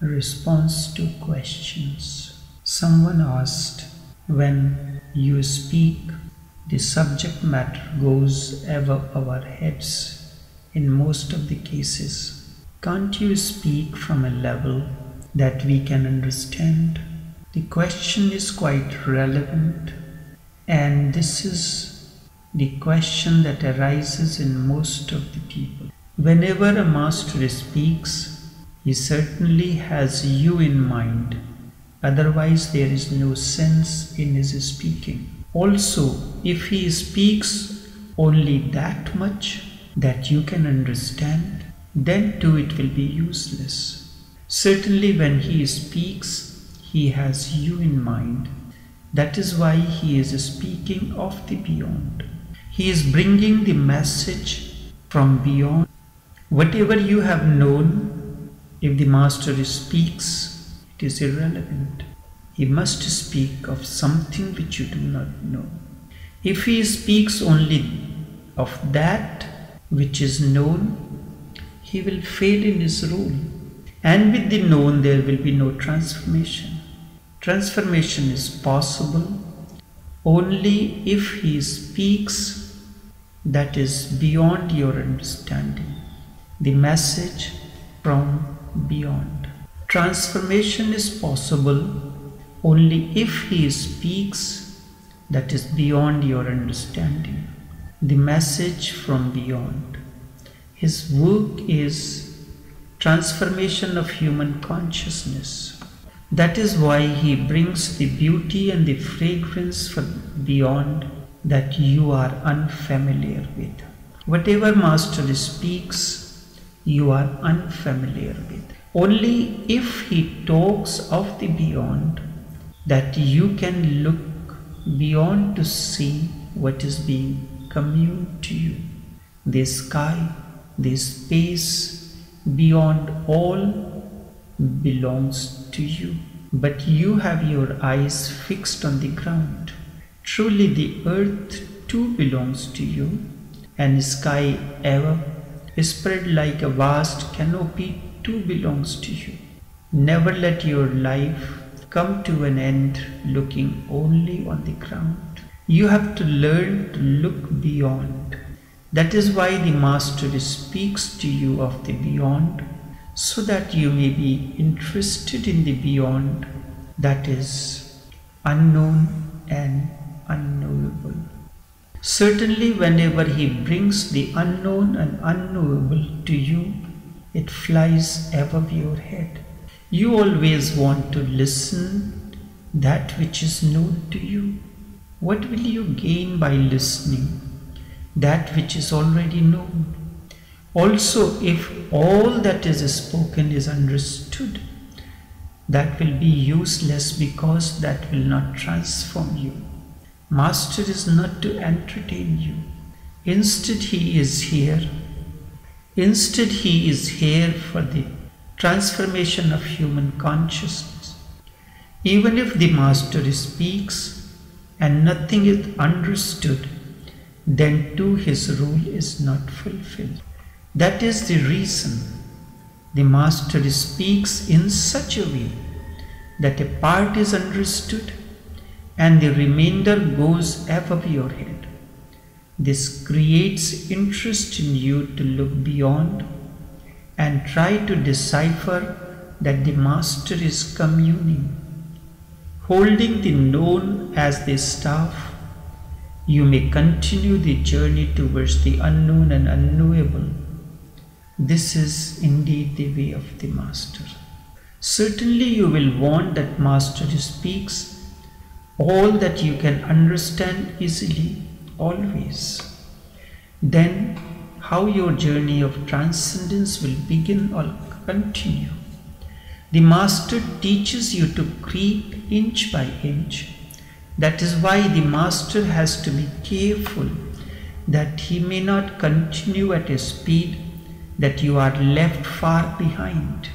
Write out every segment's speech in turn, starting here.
Response to questions. Someone asked, When you speak, the subject matter goes above our heads in most of the cases. Can't you speak from a level that we can understand? The question is quite relevant, and this is the question that arises in most of the people. Whenever a master speaks, he certainly has you in mind, otherwise, there is no sense in his speaking. Also, if he speaks only that much that you can understand, then too it will be useless. Certainly, when he speaks, he has you in mind. That is why he is speaking of the beyond. He is bringing the message from beyond. Whatever you have known if the Master speaks, it is irrelevant. He must speak of something which you do not know. If he speaks only of that which is known, he will fail in his role. And with the known, there will be no transformation. Transformation is possible only if he speaks that is beyond your understanding. The message from beyond. Transformation is possible only if He speaks that is beyond your understanding. The message from beyond. His work is transformation of human consciousness. That is why He brings the beauty and the fragrance from beyond that you are unfamiliar with. Whatever Master speaks, you are unfamiliar with. Only if he talks of the beyond that you can look beyond to see what is being communed to you. The sky, the space beyond all belongs to you. But you have your eyes fixed on the ground. Truly, the earth too belongs to you, and sky ever spread like a vast canopy too belongs to you. Never let your life come to an end looking only on the ground. You have to learn to look beyond. That is why the Master speaks to you of the beyond, so that you may be interested in the beyond that is unknown and unknowable. Certainly, whenever He brings the unknown and unknowable to you, it flies above your head. You always want to listen that which is known to you. What will you gain by listening? That which is already known. Also, if all that is spoken is understood, that will be useless because that will not transform you. Master is not to entertain you. Instead, he is here. Instead, he is here for the transformation of human consciousness. Even if the Master speaks and nothing is understood, then too his rule is not fulfilled. That is the reason the Master speaks in such a way that a part is understood and the remainder goes above your head. This creates interest in you to look beyond and try to decipher that the Master is communing. Holding the known as the staff, you may continue the journey towards the unknown and unknowable. This is indeed the way of the Master. Certainly, you will want that Master speaks all that you can understand easily, always. Then, how your journey of transcendence will begin or continue. The Master teaches you to creep inch by inch. That is why the Master has to be careful that he may not continue at a speed that you are left far behind.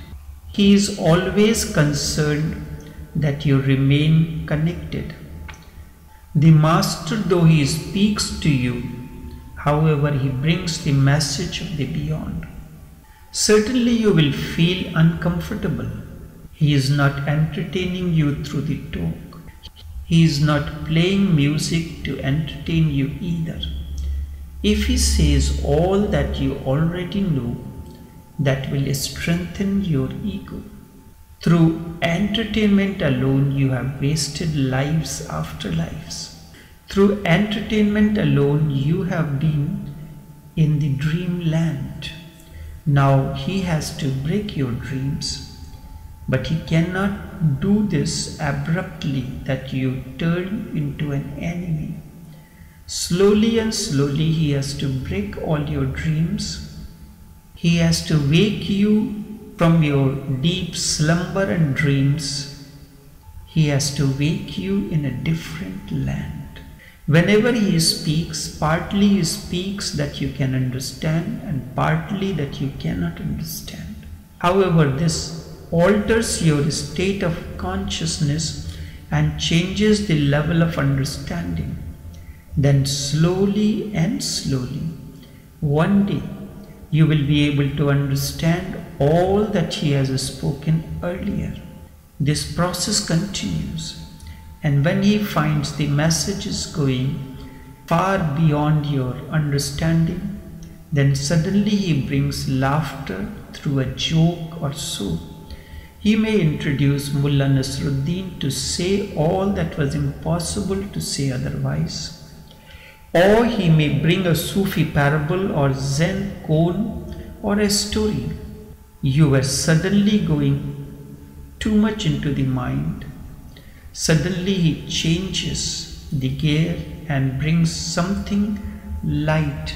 He is always concerned that you remain connected. The Master, though he speaks to you, however, he brings the message of the beyond. Certainly, you will feel uncomfortable He is not entertaining you through the talk. He is not playing music to entertain you either. If he says all that you already know, that will strengthen your ego. Through entertainment alone, you have wasted lives after lives. Through entertainment alone, you have been in the dreamland. Now he has to break your dreams, but he cannot do this abruptly that you turn into an enemy. Slowly and slowly, he has to break all your dreams he has to wake you from your deep slumber and dreams. He has to wake you in a different land. Whenever he speaks, partly he speaks that you can understand and partly that you cannot understand. However, this alters your state of consciousness and changes the level of understanding. Then slowly and slowly, one day you will be able to understand all that he has spoken earlier. This process continues, and when he finds the message is going far beyond your understanding, then suddenly he brings laughter through a joke or so. He may introduce Mullah Nasruddin to say all that was impossible to say otherwise or he may bring a Sufi parable or Zen koan or a story. You were suddenly going too much into the mind. Suddenly he changes the gear and brings something light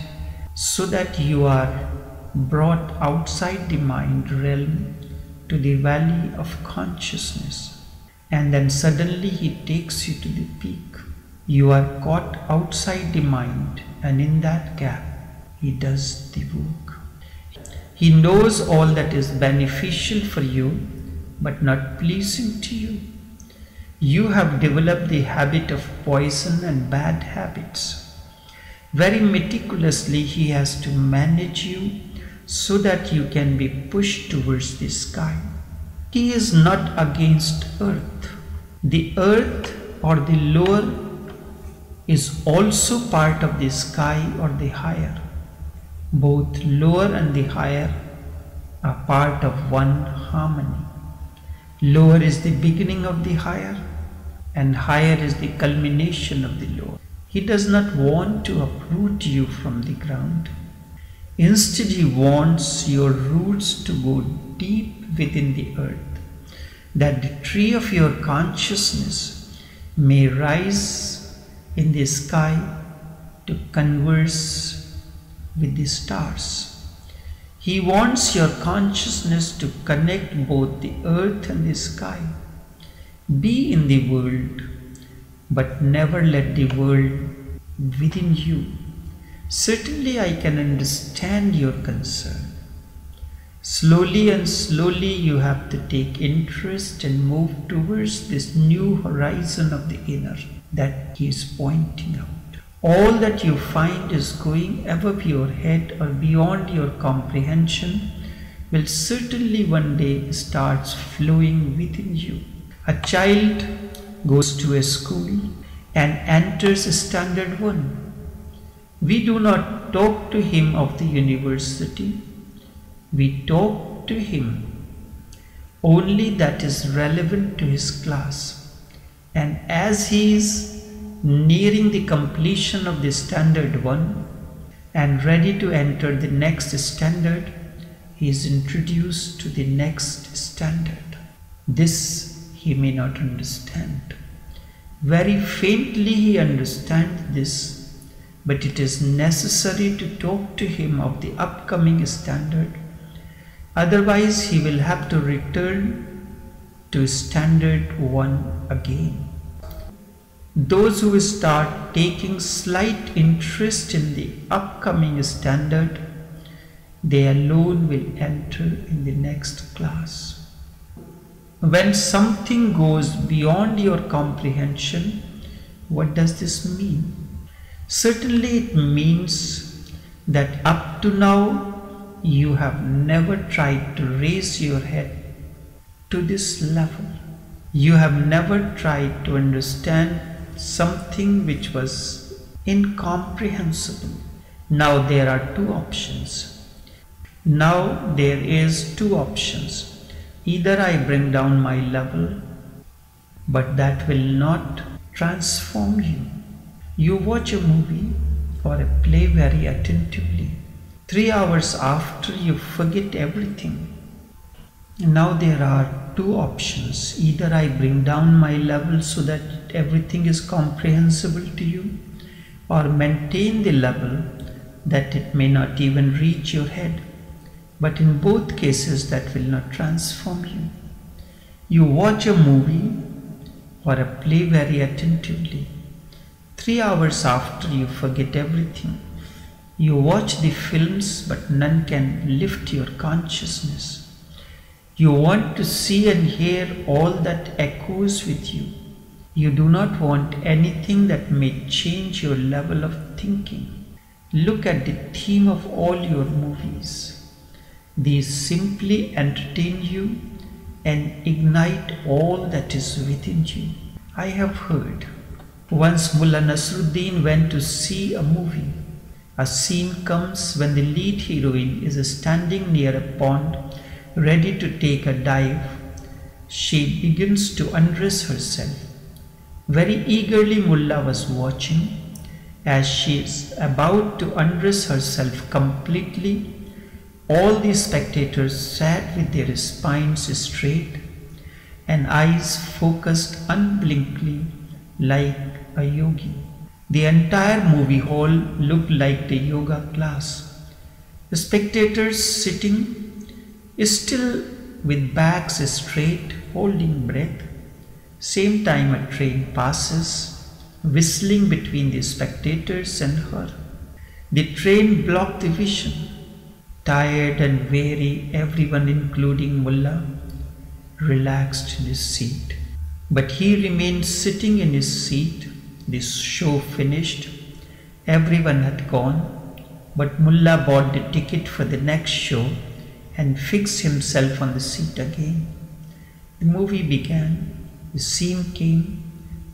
so that you are brought outside the mind realm to the valley of consciousness. And then suddenly he takes you to the peak. You are caught outside the mind, and in that gap, He does the work. He knows all that is beneficial for you, but not pleasing to you. You have developed the habit of poison and bad habits. Very meticulously, He has to manage you so that you can be pushed towards the sky. He is not against earth. The earth or the lower is also part of the sky or the higher. Both lower and the higher are part of one harmony. Lower is the beginning of the higher, and higher is the culmination of the lower. He does not want to uproot you from the ground. Instead, He wants your roots to go deep within the earth, that the tree of your consciousness may rise in the sky to converse with the stars. He wants your consciousness to connect both the earth and the sky. Be in the world, but never let the world within you. Certainly, I can understand your concern. Slowly and slowly, you have to take interest and move towards this new horizon of the inner that he is pointing out. All that you find is going above your head or beyond your comprehension will certainly one day starts flowing within you. A child goes to a school and enters standard one. We do not talk to him of the university. We talk to him only that is relevant to his class. And as he is nearing the completion of the standard one and ready to enter the next standard, he is introduced to the next standard. This he may not understand. Very faintly he understands this, but it is necessary to talk to him of the upcoming standard. Otherwise, he will have to return to standard one again. Those who start taking slight interest in the upcoming standard, they alone will enter in the next class. When something goes beyond your comprehension, what does this mean? Certainly, it means that up to now you have never tried to raise your head to this level. You have never tried to understand something which was incomprehensible. Now there are two options. Now there is two options. Either I bring down my level, but that will not transform you. You watch a movie or a play very attentively. Three hours after you forget everything. Now there are two options. Either I bring down my level so that everything is comprehensible to you, or maintain the level that it may not even reach your head. But in both cases, that will not transform you. You watch a movie or a play very attentively. Three hours after, you forget everything. You watch the films, but none can lift your consciousness. You want to see and hear all that echoes with you. You do not want anything that may change your level of thinking. Look at the theme of all your movies. These simply entertain you and ignite all that is within you. I have heard. Once Mullah Nasruddin went to see a movie. A scene comes when the lead heroine is standing near a pond ready to take a dive. She begins to undress herself. Very eagerly Mullah was watching as she is about to undress herself completely, all the spectators sat with their spines straight and eyes focused unblinkingly like a yogi. The entire movie hall looked like the yoga class. The spectators sitting still with backs straight, holding breath. Same time a train passes whistling between the spectators and her. The train blocked the vision. Tired and weary, everyone, including Mullah, relaxed in his seat. But he remained sitting in his seat. This show finished. Everyone had gone, but Mullah bought the ticket for the next show and fixed himself on the seat again. The movie began. The scene came.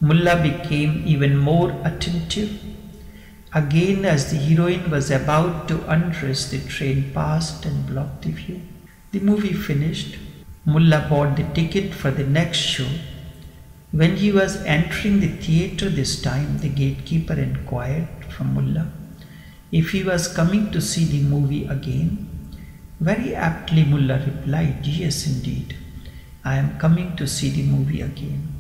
Mullah became even more attentive. Again, as the heroine was about to undress, the train passed and blocked the view. The movie finished. Mullah bought the ticket for the next show. When he was entering the theatre this time, the gatekeeper inquired from Mullah if he was coming to see the movie again. Very aptly, Mullah replied, Yes, indeed, I am coming to see the movie again.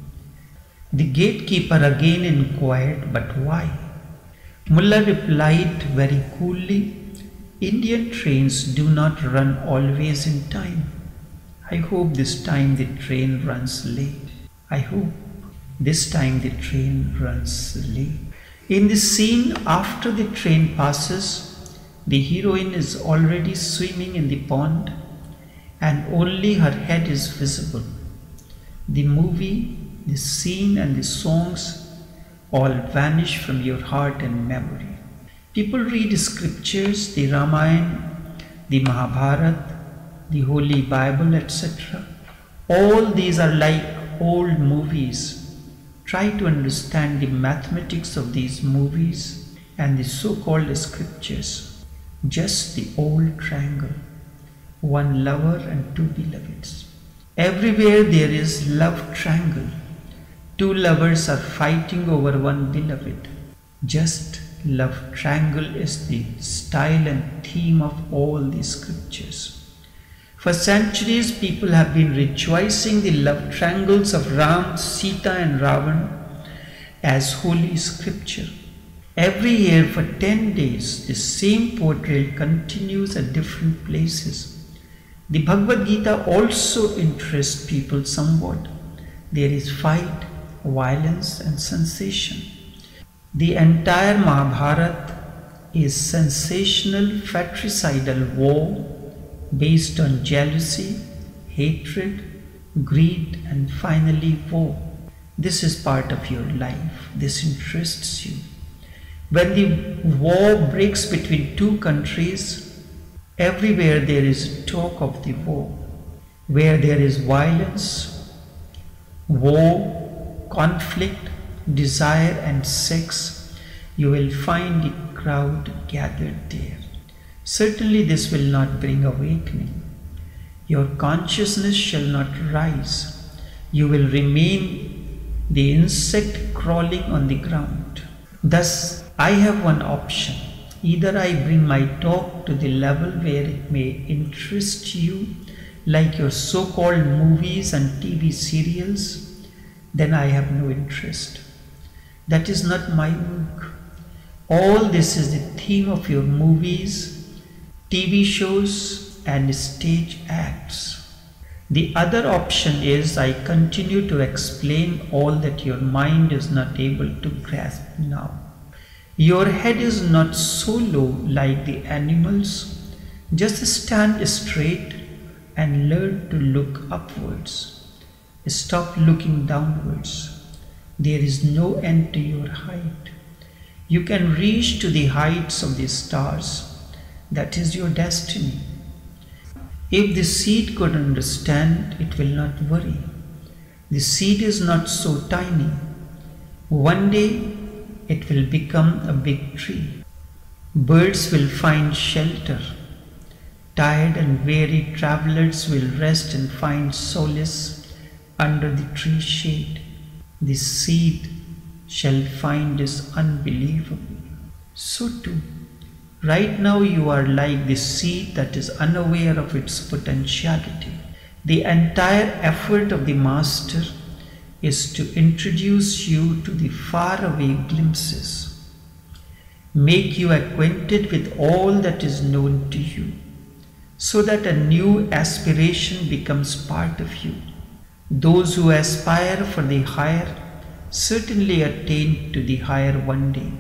The gatekeeper again inquired, But why? Mullah replied very coolly, Indian trains do not run always in time. I hope this time the train runs late. I hope this time the train runs late. In the scene after the train passes, the heroine is already swimming in the pond and only her head is visible. The movie the scene and the songs all vanish from your heart and memory. People read scriptures, the Ramayana, the Mahabharata, the Holy Bible, etc. All these are like old movies. Try to understand the mathematics of these movies and the so called scriptures. Just the old triangle one lover and two beloveds. Everywhere there is love triangle Two lovers are fighting over one beloved. Just love triangle is the style and theme of all the scriptures. For centuries, people have been rejoicing the love triangles of Ram, Sita, and Ravan as holy scripture. Every year for 10 days, the same portrayal continues at different places. The Bhagavad Gita also interests people somewhat. There is fight, violence and sensation. The entire Mahabharata is sensational fratricidal war based on jealousy, hatred, greed, and finally war. This is part of your life. This interests you. When the war breaks between two countries, everywhere there is talk of the war. Where there is violence, war, conflict, desire, and sex, you will find the crowd gathered there. Certainly, this will not bring awakening. Your consciousness shall not rise. You will remain the insect crawling on the ground. Thus, I have one option. Either I bring my talk to the level where it may interest you, like your so called movies and TV serials, then I have no interest. That is not my work. All this is the theme of your movies, TV shows, and stage acts. The other option is I continue to explain all that your mind is not able to grasp now. Your head is not so low like the animals. Just stand straight and learn to look upwards. Stop looking downwards. There is no end to your height. You can reach to the heights of the stars. That is your destiny. If the seed could understand, it will not worry. The seed is not so tiny. One day it will become a big tree. Birds will find shelter. Tired and weary travelers will rest and find solace under the tree shade. The seed shall find is unbelievable. So too, right now you are like the seed that is unaware of its potentiality. The entire effort of the Master is to introduce you to the faraway glimpses, make you acquainted with all that is known to you, so that a new aspiration becomes part of you. Those who aspire for the higher certainly attain to the higher one day.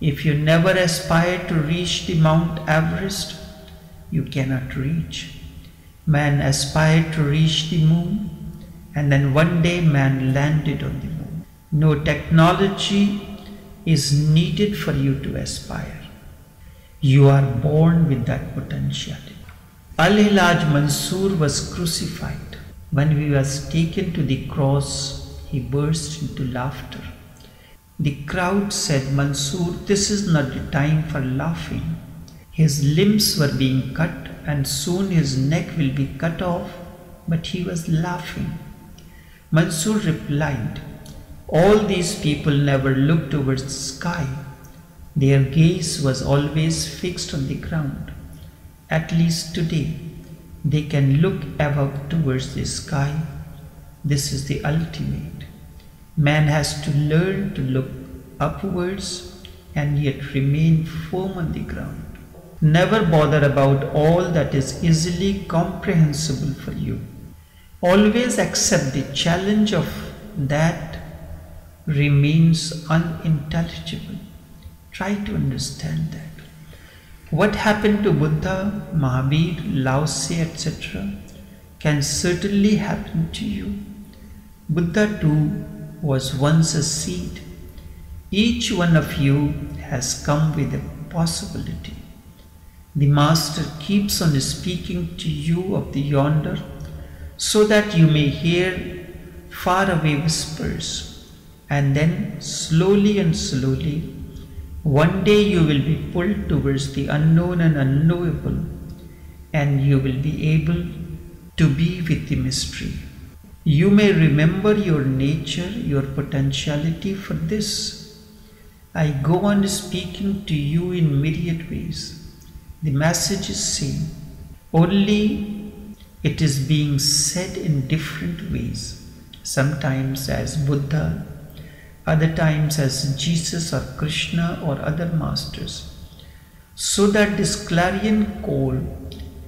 If you never aspire to reach the Mount Everest, you cannot reach. Man aspired to reach the moon, and then one day man landed on the moon. No technology is needed for you to aspire. You are born with that potentiality. Al-Hallaj Mansur was crucified. When he was taken to the cross, he burst into laughter. The crowd said, Mansur, this is not the time for laughing. His limbs were being cut, and soon his neck will be cut off, but he was laughing. Mansur replied, All these people never looked towards the sky. Their gaze was always fixed on the ground. At least today, they can look above towards the sky. This is the ultimate. Man has to learn to look upwards and yet remain firm on the ground. Never bother about all that is easily comprehensible for you. Always accept the challenge of that remains unintelligible. Try to understand that. What happened to Buddha, Mahabir, Lao Tse, etc., can certainly happen to you. Buddha too was once a seed. Each one of you has come with a possibility. The Master keeps on speaking to you of the yonder so that you may hear faraway whispers, and then slowly and slowly, one day you will be pulled towards the unknown and unknowable, and you will be able to be with the mystery. You may remember your nature, your potentiality for this. I go on speaking to you in myriad ways. The message is same. Only it is being said in different ways, sometimes as Buddha, other times as Jesus or Krishna or other masters, so that this clarion call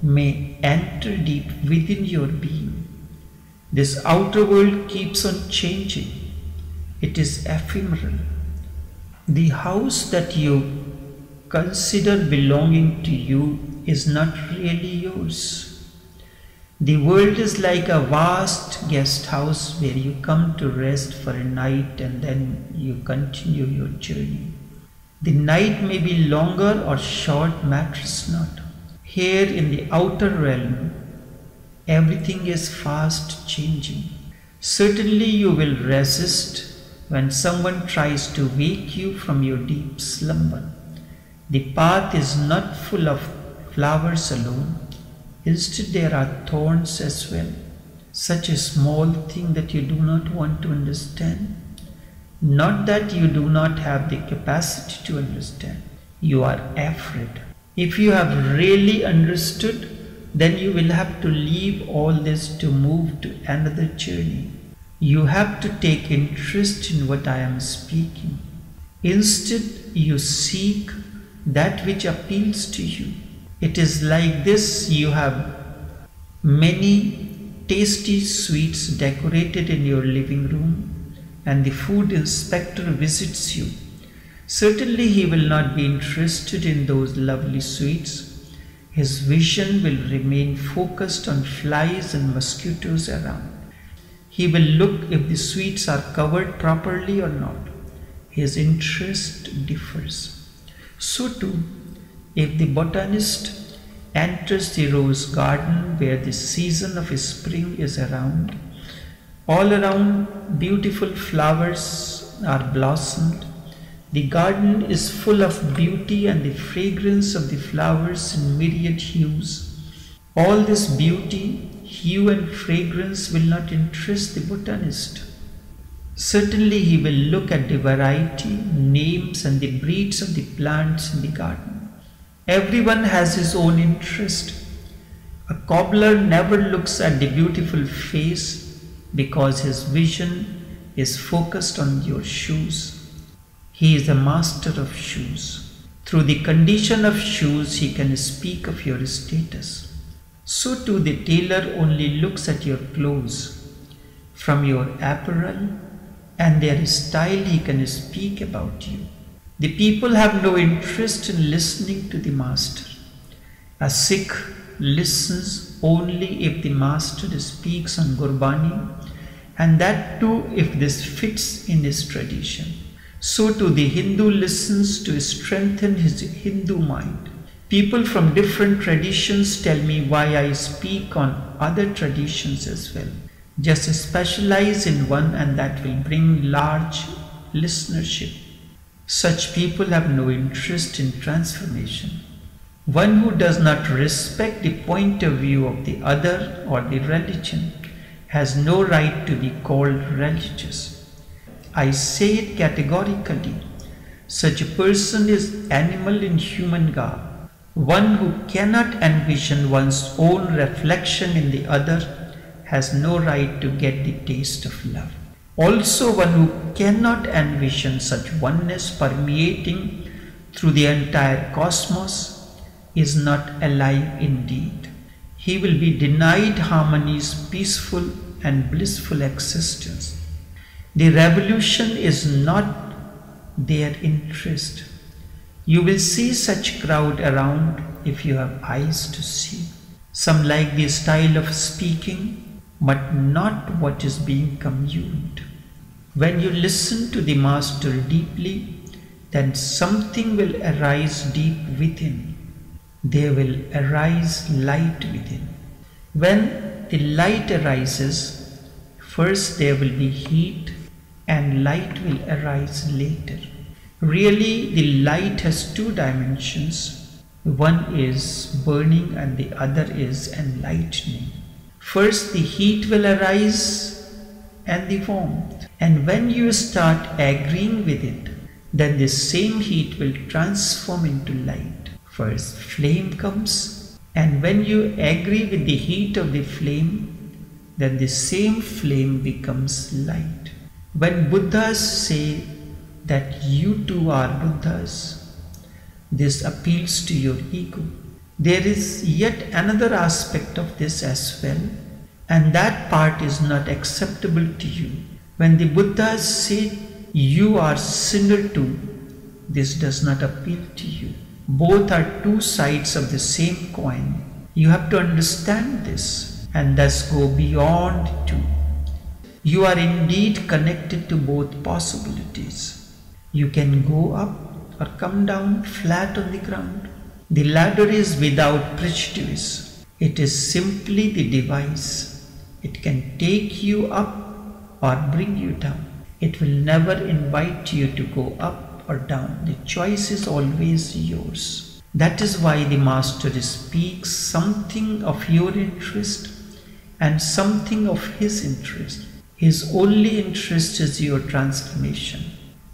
may enter deep within your being. This outer world keeps on changing, it is ephemeral. The house that you consider belonging to you is not really yours. The world is like a vast guest house where you come to rest for a night and then you continue your journey. The night may be longer or short, matters not. Here in the outer realm, Everything is fast changing. Certainly, you will resist when someone tries to wake you from your deep slumber. The path is not full of flowers alone. Instead, there are thorns as well. Such a small thing that you do not want to understand. Not that you do not have the capacity to understand. You are afraid. If you have really understood, then you will have to leave all this to move to another journey. You have to take interest in what I am speaking. Instead, you seek that which appeals to you. It is like this you have many tasty sweets decorated in your living room, and the food inspector visits you. Certainly, he will not be interested in those lovely sweets. His vision will remain focused on flies and mosquitoes around. He will look if the sweets are covered properly or not. His interest differs. So too, if the botanist enters the rose garden where the season of spring is around, all around beautiful flowers are blossomed. The garden is full of beauty and the fragrance of the flowers in myriad hues. All this beauty hue and fragrance will not interest the botanist. Certainly, he will look at the variety, names, and the breeds of the plants in the garden. Everyone has his own interest. A cobbler never looks at the beautiful face because his vision is focused on your shoes. He is a master of shoes. Through the condition of shoes, he can speak of your status. So too the tailor only looks at your clothes. From your apparel and their style he can speak about you. The people have no interest in listening to the master. A Sikh listens only if the master speaks on Gurbani and that too if this fits in his tradition. So too the Hindu listens to strengthen his Hindu mind. People from different traditions tell me why I speak on other traditions as well. Just specialize in one and that will bring large listenership. Such people have no interest in transformation. One who does not respect the point of view of the other or the religion has no right to be called religious. I say it categorically. Such a person is animal in human garb. One who cannot envision one's own reflection in the other has no right to get the taste of love. Also, one who cannot envision such oneness permeating through the entire cosmos is not alive indeed. He will be denied harmony's peaceful and blissful existence. The revolution is not their interest. You will see such crowd around if you have eyes to see. Some like the style of speaking, but not what is being communed. When you listen to the Master deeply, then something will arise deep within. There will arise light within. When the light arises, first there will be heat and light will arise later. Really, the light has two dimensions. One is burning and the other is enlightening. First, the heat will arise and the warmth. And when you start agreeing with it, then the same heat will transform into light. First, flame comes, and when you agree with the heat of the flame, then the same flame becomes light. When Buddhas say that you too are Buddhas. This appeals to your ego. There is yet another aspect of this as well, and that part is not acceptable to you. When the Buddha say you are sinner too, this does not appeal to you. Both are two sides of the same coin. You have to understand this and thus go beyond two. You are indeed connected to both possibilities. You can go up or come down flat on the ground. The ladder is without prejudice. It is simply the device. It can take you up or bring you down. It will never invite you to go up or down. The choice is always yours. That is why the Master speaks something of your interest and something of his interest. His only interest is your transformation.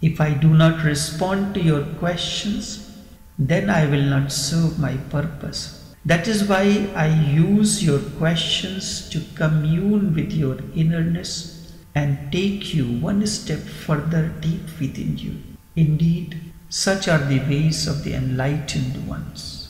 If I do not respond to your questions, then I will not serve my purpose. That is why I use your questions to commune with your innerness and take you one step further deep within you. Indeed, such are the ways of the enlightened ones.